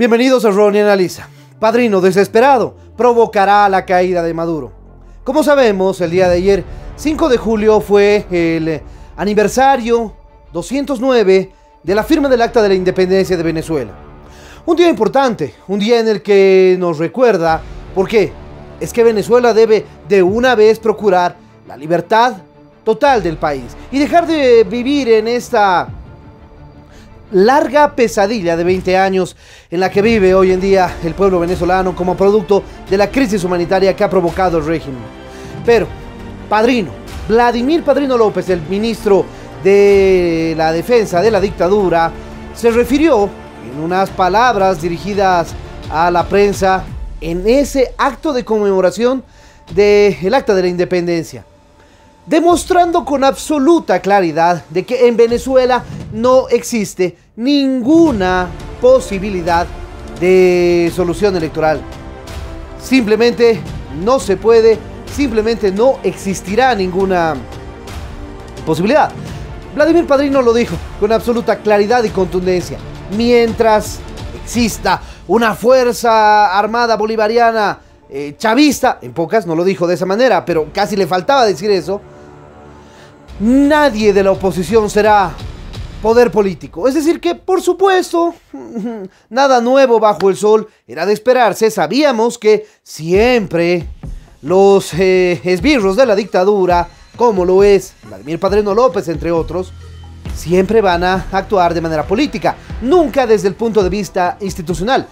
Bienvenidos a Ronnie Analiza. Padrino desesperado provocará la caída de Maduro. Como sabemos, el día de ayer, 5 de julio, fue el aniversario 209 de la firma del Acta de la Independencia de Venezuela. Un día importante, un día en el que nos recuerda por qué. Es que Venezuela debe de una vez procurar la libertad total del país y dejar de vivir en esta larga pesadilla de 20 años en la que vive hoy en día el pueblo venezolano como producto de la crisis humanitaria que ha provocado el régimen. Pero, Padrino, Vladimir Padrino López, el ministro de la defensa de la dictadura, se refirió en unas palabras dirigidas a la prensa en ese acto de conmemoración del acta de la independencia demostrando con absoluta claridad de que en Venezuela no existe ninguna posibilidad de solución electoral. Simplemente no se puede, simplemente no existirá ninguna posibilidad. Vladimir Padrino lo dijo con absoluta claridad y contundencia. Mientras exista una fuerza armada bolivariana eh, chavista, en pocas no lo dijo de esa manera, pero casi le faltaba decir eso, nadie de la oposición será poder político. Es decir, que por supuesto, nada nuevo bajo el sol era de esperarse. Sabíamos que siempre los eh, esbirros de la dictadura, como lo es Vladimir Padrino López, entre otros, siempre van a actuar de manera política, nunca desde el punto de vista institucional.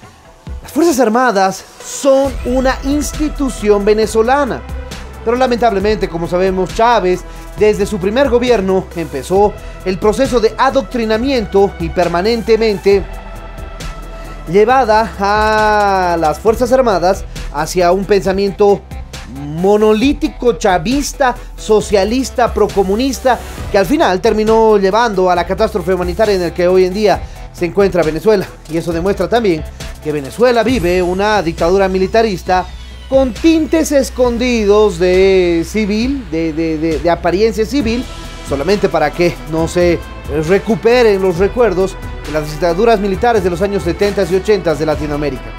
Las Fuerzas Armadas son una institución venezolana. Pero lamentablemente, como sabemos, Chávez desde su primer gobierno empezó el proceso de adoctrinamiento y permanentemente llevada a las Fuerzas Armadas hacia un pensamiento monolítico, chavista, socialista, procomunista, que al final terminó llevando a la catástrofe humanitaria en la que hoy en día se encuentra Venezuela. Y eso demuestra también que Venezuela vive una dictadura militarista con tintes escondidos de civil, de, apariencia civil, solamente para que no se recuperen los recuerdos de las dictaduras militares de los años 70 y 80 de Latinoamérica.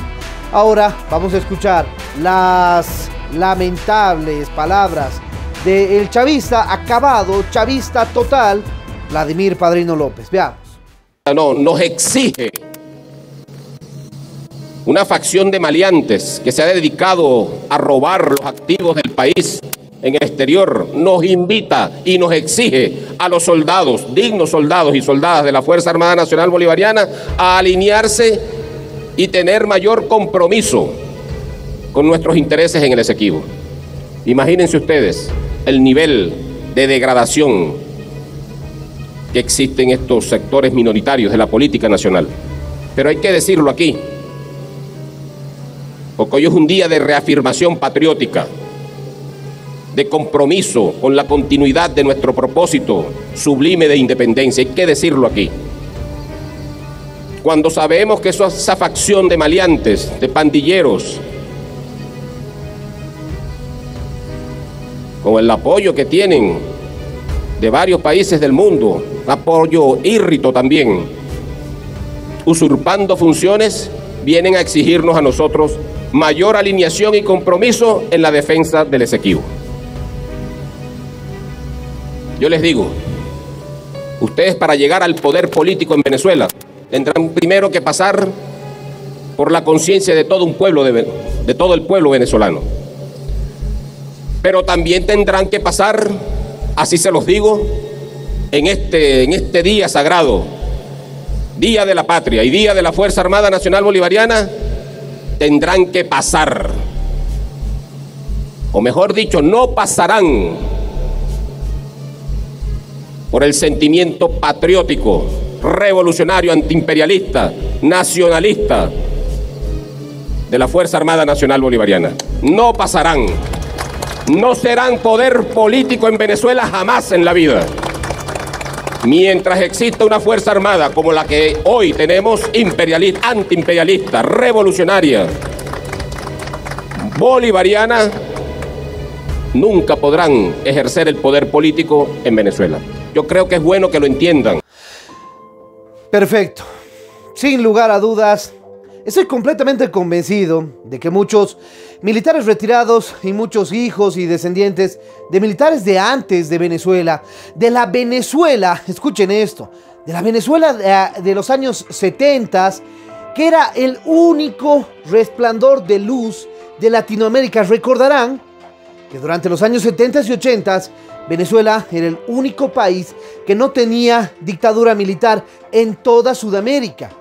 Ahora vamos a escuchar las lamentables palabras del chavista acabado, chavista total, Vladimir Padrino López. Veamos. No, nos exige una facción de maleantes que se ha dedicado a robar los activos del país en el exterior, nos invita y nos exige a los soldados, dignos soldados y soldadas de la Fuerza Armada Nacional Bolivariana, a alinearse y tener mayor compromiso con nuestros intereses en el Esequibo. Imagínense ustedes el nivel de degradación que existe en estos sectores minoritarios de la política nacional. Pero hay que decirlo aquí, porque hoy es un día de reafirmación patriótica, de compromiso con la continuidad de nuestro propósito sublime de independencia. Hay que decirlo aquí. Cuando sabemos que esa facción de maleantes, de pandilleros, con el apoyo que tienen de varios países del mundo, apoyo írrito también, usurpando funciones, vienen a exigirnos a nosotros mayor alineación y compromiso en la defensa del Esequibo. Yo les digo, ustedes para llegar al poder político en Venezuela tendrán primero que pasar por la conciencia de todo un pueblo, de, de todo el pueblo venezolano. Pero también tendrán que pasar, así se los digo, en este, en este día sagrado, Día de la Patria y Día de la Fuerza Armada Nacional Bolivariana, tendrán que pasar, o mejor dicho, no pasarán por el sentimiento patriótico, revolucionario, antiimperialista, nacionalista de la Fuerza Armada Nacional Bolivariana. No pasarán. No serán poder político en Venezuela jamás en la vida. Mientras exista una fuerza armada como la que hoy tenemos, imperialista, antiimperialista, revolucionaria, bolivariana, nunca podrán ejercer el poder político en Venezuela. Yo creo que es bueno que lo entiendan. Perfecto. Sin lugar a dudas, Estoy completamente convencido de que muchos militares retirados y muchos hijos y descendientes de militares de antes de Venezuela, de la Venezuela, escuchen esto, de la Venezuela de, los años 70, que era el único resplandor de luz de Latinoamérica, recordarán que durante los años 70 y 80 Venezuela era el único país que no tenía dictadura militar en toda Sudamérica.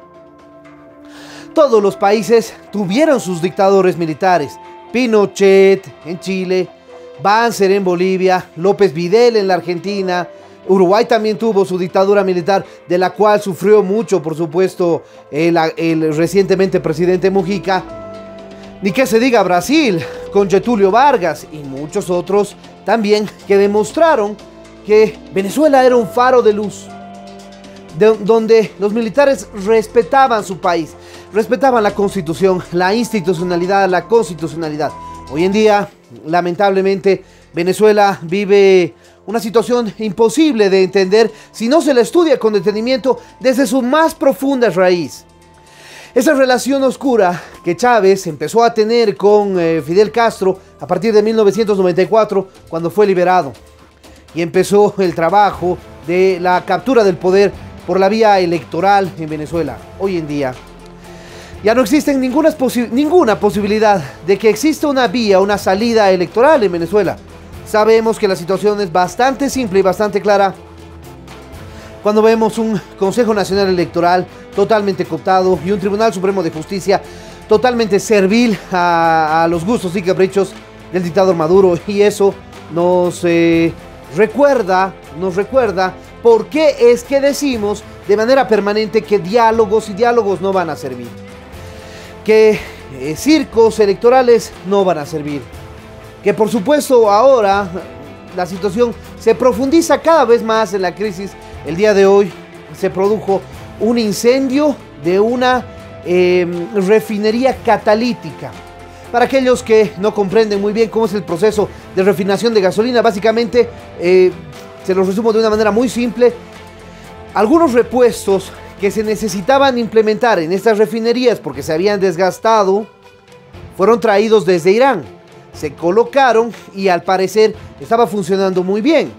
Todos los países tuvieron sus dictadores militares. Pinochet en Chile, Banzer en Bolivia, López Videl en la Argentina, Uruguay también tuvo su dictadura militar, de la cual sufrió mucho, por supuesto, el, recientemente presidente Mujica. Ni que se diga Brasil, con Getulio Vargas y muchos otros también que demostraron que Venezuela era un faro de luz, donde los militares respetaban su país, respetaban la constitución, la institucionalidad, la constitucionalidad. Hoy en día, lamentablemente, Venezuela vive una situación imposible de entender si no se la estudia con detenimiento desde su más profunda raíz. Esa relación oscura que Chávez empezó a tener con eh, Fidel Castro a partir de 1994, cuando fue liberado, y empezó el trabajo de la captura del poder por la vía electoral en Venezuela. Hoy en día, ya no existe ninguna, posibilidad de que exista una vía, una salida electoral en Venezuela. Sabemos que la situación es bastante simple y bastante clara cuando vemos un Consejo Nacional Electoral totalmente cooptado y un Tribunal Supremo de Justicia totalmente servil a, los gustos y caprichos del dictador Maduro. Y eso nos eh, recuerda, nos recuerda por qué es que decimos de manera permanente que diálogos y diálogos no van a servir que eh, circos electorales no van a servir. Que por supuesto ahora la situación se profundiza cada vez más en la crisis. El día de hoy se produjo un incendio de una em, refinería catalítica. Para aquellos que no comprenden muy bien cómo es el proceso de refinación de gasolina, básicamente eh, se los resumo de una manera muy simple. Algunos repuestos que se necesitaban implementar en estas refinerías porque se habían desgastado fueron traídos desde Irán. Se colocaron y al parecer estaba funcionando muy bien.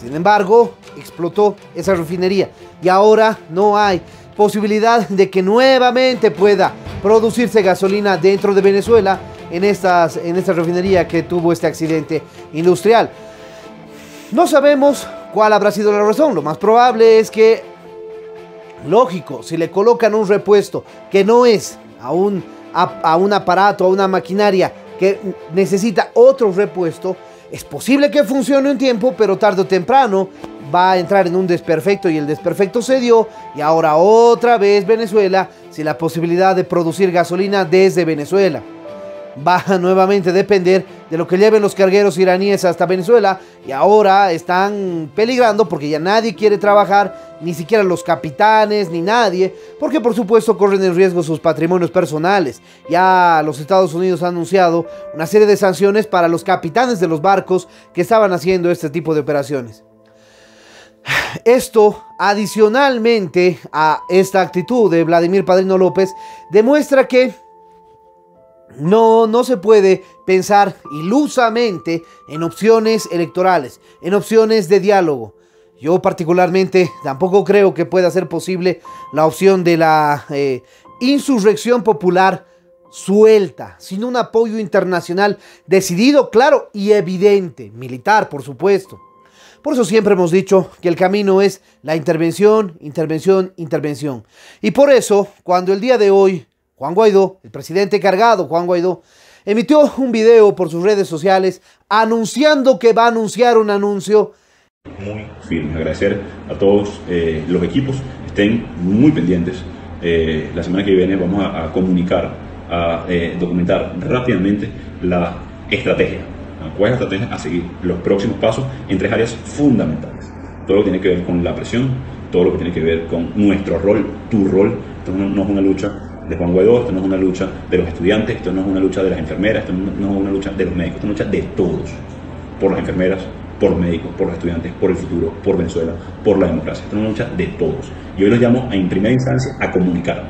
Sin embargo, explotó esa refinería y ahora no hay posibilidad de que nuevamente pueda producirse gasolina dentro de Venezuela en, estas, en esta refinería que tuvo este accidente industrial. No sabemos cuál habrá sido la razón. Lo más probable es que Lógico, si le colocan un repuesto que no es a un, a, un aparato, a una maquinaria que necesita otro repuesto, es posible que funcione un tiempo, pero tarde o temprano va a entrar en un desperfecto y el desperfecto se dio y ahora otra vez Venezuela sin la posibilidad de producir gasolina desde Venezuela va a nuevamente depender de lo que lleven los cargueros iraníes hasta Venezuela y ahora están peligrando porque ya nadie quiere trabajar, ni siquiera los capitanes, ni nadie, porque por supuesto corren en riesgo sus patrimonios personales. Ya los Estados Unidos han anunciado una serie de sanciones para los capitanes de los barcos que estaban haciendo este tipo de operaciones. Esto, adicionalmente a esta actitud de Vladimir Padrino López, demuestra que no, no se puede pensar ilusamente en opciones electorales, en opciones de diálogo. Yo particularmente tampoco creo que pueda ser posible la opción de la eh, insurrección popular suelta, sin un apoyo internacional decidido, claro y evidente, militar, por supuesto. Por eso siempre hemos dicho que el camino es la intervención, intervención, intervención. Y por eso, cuando el día de hoy Juan Guaidó, el presidente cargado Juan Guaidó, emitió un video por sus redes sociales anunciando que va a anunciar un anuncio. Muy firme, agradecer a todos eh, los equipos, estén muy pendientes. Eh, la semana que viene vamos a, comunicar, a eh, documentar rápidamente la estrategia. ¿Cuál es la estrategia a seguir? Los próximos pasos en tres áreas fundamentales. Todo lo que tiene que ver con la presión, todo lo que tiene que ver con nuestro rol, tu rol. Esto no es una lucha de Juan Guaidó, esto no es una lucha de los estudiantes, esto no es una lucha de las enfermeras, esto no es una lucha de los médicos, esto es una lucha de todos, por las enfermeras, por los médicos, por los estudiantes, por el futuro, por Venezuela, por la democracia. Esto es una lucha de todos. Y hoy los llamo en primera instancia a comunicar.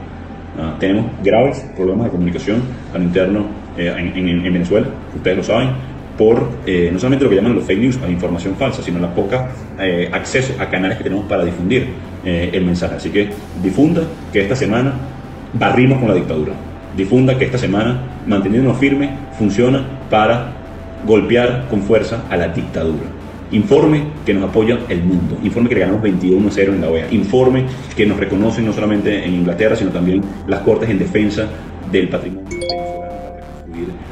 Ah, tenemos graves problemas de comunicación al interno eh, en, Venezuela, ustedes lo saben, por eh, no solamente lo que llaman los fake news, la información falsa, sino la poca eh, acceso a canales que tenemos para difundir el mensaje. Así que difunda que esta semana barrimos con la dictadura. Difunda que esta semana, manteniéndonos firme, funciona para golpear con fuerza a la dictadura. Informe que nos apoya el mundo. Informe que le ganamos 21 0 en la OEA. Informe que nos reconocen no solamente en Inglaterra, sino también las Cortes en defensa del patrimonio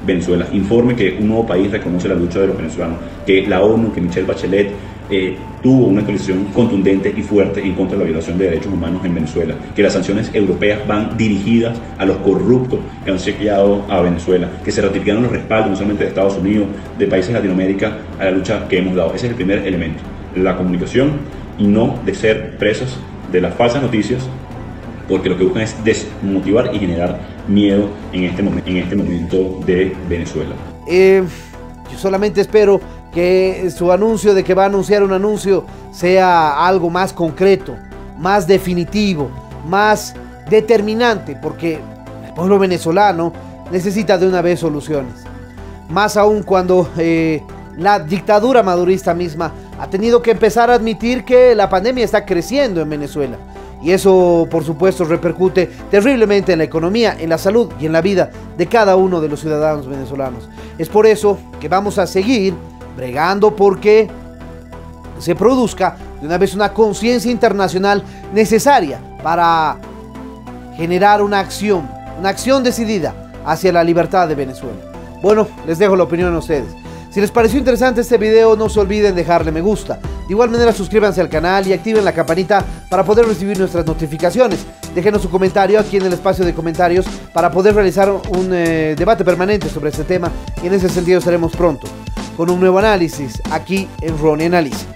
Venezuela. Informe que un nuevo país reconoce la lucha de los venezolanos. Que la ONU, que Michelle Bachelet eh, tuvo una actualización contundente y fuerte en contra de la violación de derechos humanos en Venezuela, que las sanciones europeas van dirigidas a los corruptos que han sequeado a Venezuela, que se ratificaron los respaldos no solamente de Estados Unidos, de países de Latinoamérica a la lucha que hemos dado. Ese es el primer elemento, la comunicación y no de ser presas de las falsas noticias, porque lo que buscan es desmotivar y generar miedo en este, en este momento de Venezuela. Eh, yo solamente espero que su anuncio de que va a anunciar un anuncio sea algo más concreto, más definitivo, más determinante, porque el pueblo venezolano necesita de una vez soluciones. Más aún cuando eh, la dictadura madurista misma ha tenido que empezar a admitir que la pandemia está creciendo en Venezuela. Y eso, por supuesto, repercute terriblemente en la economía, en la salud y en la vida de cada uno de los ciudadanos venezolanos. Es por eso que vamos a seguir bregando porque se produzca de una vez una conciencia internacional necesaria para generar una acción, una acción decidida hacia la libertad de Venezuela. Bueno, les dejo la opinión a ustedes. Si les pareció interesante este video, no se olviden dejarle me gusta. De igual manera, suscríbanse al canal y activen la campanita para poder recibir nuestras notificaciones. Déjenos su comentario aquí en el espacio de comentarios para poder realizar un eh, debate permanente sobre este tema y en ese sentido estaremos pronto con un nuevo análisis aquí en Ronnie Analiza.